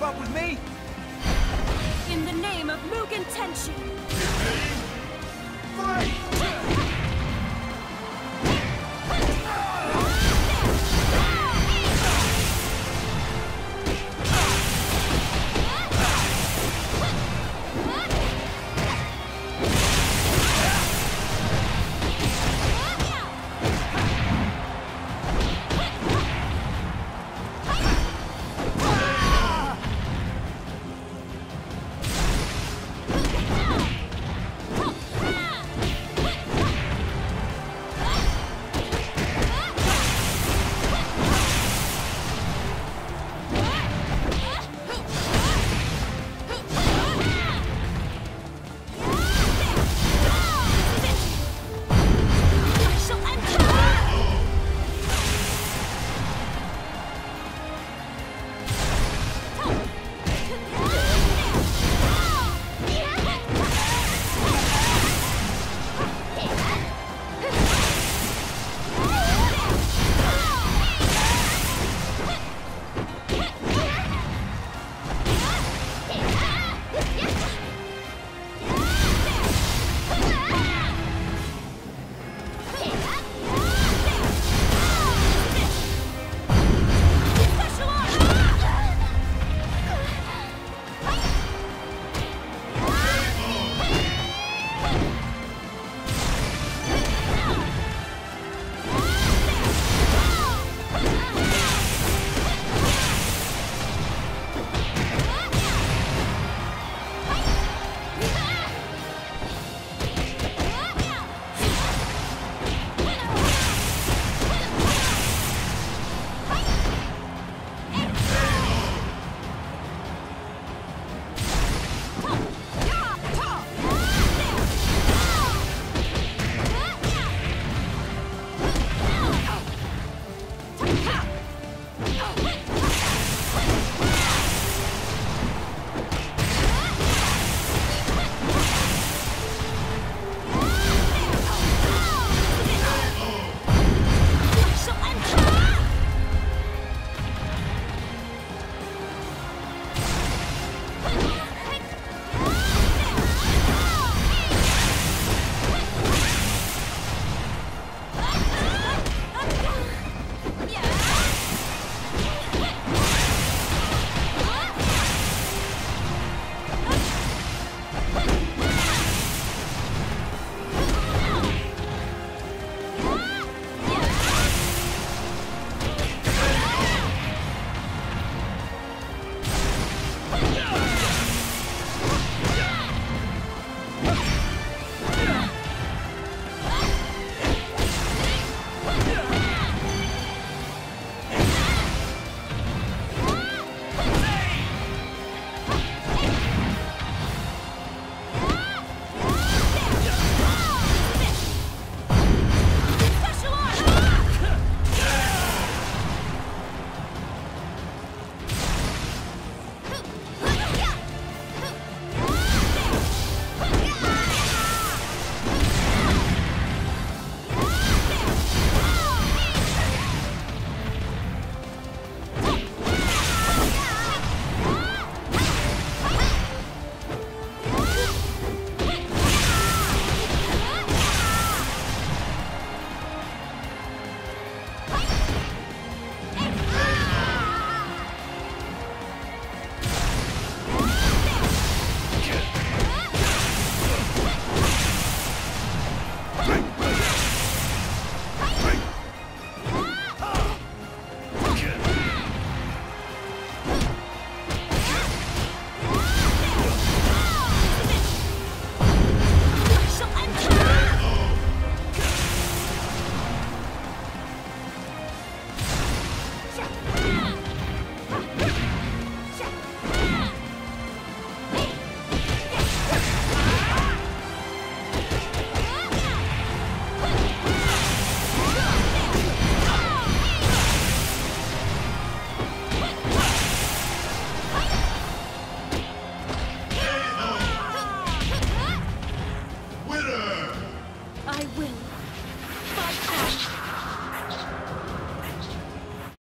keep up with me? In the name of Mugen Tenshin!